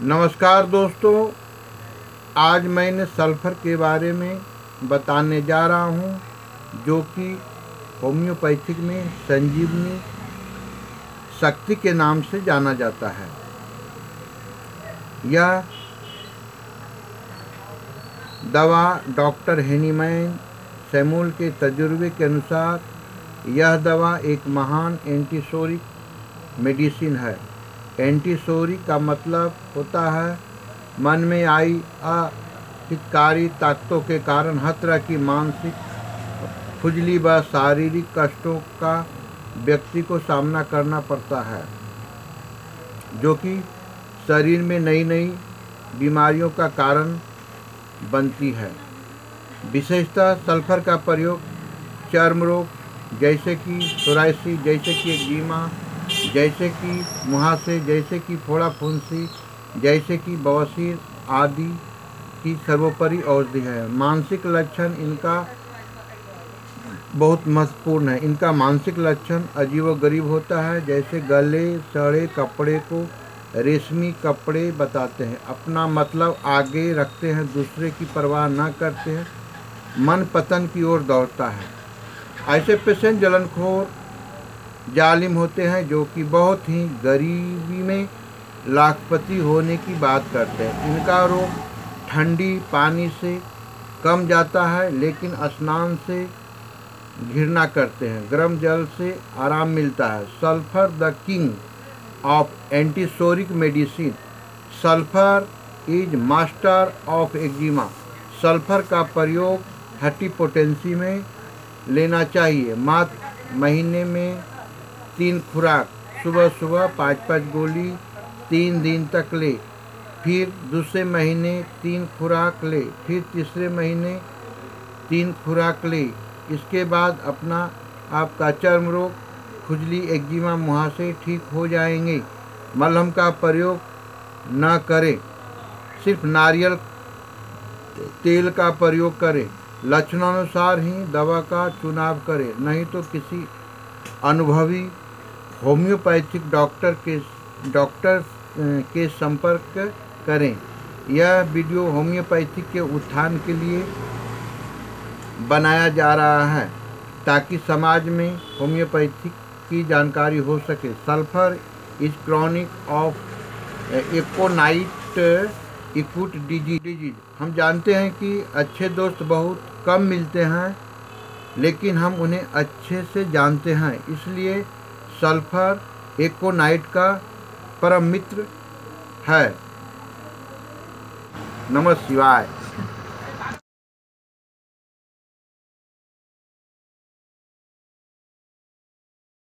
नमस्कार दोस्तों, आज मैंने सल्फ़र के बारे में बताने जा रहा हूँ, जो कि होम्योपैथिक में संजीवनी शक्ति के नाम से जाना जाता है। यह दवा डॉक्टर हेनीमैन सैमुल के तजुर्बे के अनुसार यह दवा एक महान एंटीसोरिक मेडिसिन है। एंटीसोरी का मतलब होता है, मन में आई अहितकारी ताकतों के कारण हर तरह की मानसिक खुजली व शारीरिक कष्टों का व्यक्ति को सामना करना पड़ता है, जो कि शरीर में नई नई बीमारियों का कारण बनती है। विशेषतः सल्फ़र का प्रयोग चर्म रोग जैसे कि सोराइसिस जैसे कि एक्जिमा जैसे कि मुहासे जैसे कि फोड़ा फुंसी, जैसे कि बवासीर आदि की सर्वोपरि औषधि है। मानसिक लक्षण इनका बहुत महत्वपूर्ण है। इनका मानसिक लक्षण अजीब गरीब होता है, जैसे गले, सड़े कपड़े को रेशमी कपड़े बताते हैं। अपना मतलब आगे रखते हैं, दूसरे की परवाह न करते हैं। मन पतन की ओर दौड़ता है। ऐसे पेशेंट जलनखोर जालिम होते हैं, जो कि बहुत ही गरीबी में लाखपति होने की बात करते हैं। इनका रोग ठंडी पानी से कम जाता है, लेकिन स्नान से घृणा करते हैं। गर्म जल से आराम मिलता है। Sulphur the king of antipsoric medicine. Sulphur is master of eczema sulphur का प्रयोग हट्टी पोटेंसी में लेना चाहिए। मात्र महीने में तीन खुराक, सुबह सुबह पाँच पाँच गोली, तीन दिन तक ले। फिर दूसरे महीने तीन खुराक ले, फिर तीसरे महीने तीन खुराक ले। इसके बाद अपना आपका चर्म रोग खुजली एक्जिमा मुहासे ठीक हो जाएँगे। मलहम का प्रयोग न करें, सिर्फ़ नारियल तेल का प्रयोग करें। लक्षणानुसार ही दवा का चुनाव करें, नहीं तो किसी अनुभवी होम्योपैथिक डॉक्टर के डॉक्टर के संपर्क करें। यह वीडियो होम्योपैथिक के उत्थान के लिए बनाया जा रहा है, ताकि समाज में होम्योपैथिक की जानकारी हो सके। Sulphur is chronic of aconite acute disease. हम जानते हैं कि अच्छे दोस्त बहुत कम मिलते हैं, लेकिन हम उन्हें अच्छे से जानते हैं, इसलिए सल्फ़र एकोनाइट का परम मित्र है। नमः शिवाय।